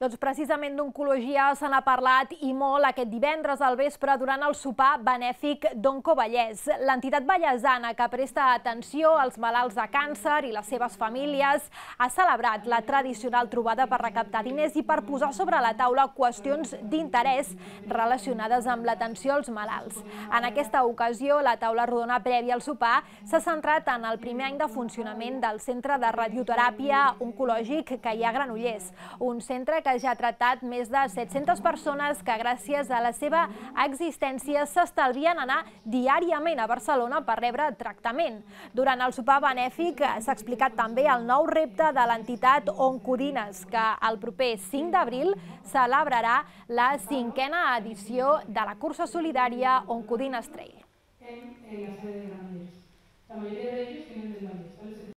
Doncs precisament d'oncologia se n'ha parlat i molt aquest divendres al vespre durant el sopar benèfic d'Onco Vallès. L'entitat vallesana que presta atenció als malalts de càncer i les seves famílies ha celebrat la tradicional trobada per recaptar diners i per posar sobre la taula qüestions d'interès relacionades amb l'atenció als malalts. En aquesta ocasió, la taula rodona prèvia al sopar s'ha centrat en el primer any de funcionament del Centre de Radioteràpia Oncològic que hi ha a Granollers, un centre que que ja ha tractat més de 700 persones que gràcies a la seva existència s'estalvien anar diàriament a Barcelona per rebre tractament. Durant el sopar benèfic s'ha explicat també el nou repte de l'entitat Oncodines, que el proper 5 d'abril celebrarà la cinquena edició de la cursa solidària Oncodines Trail. En, la sede de. La mayoría de ellos vienen.